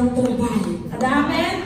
ng yang terbaik. Ada amen?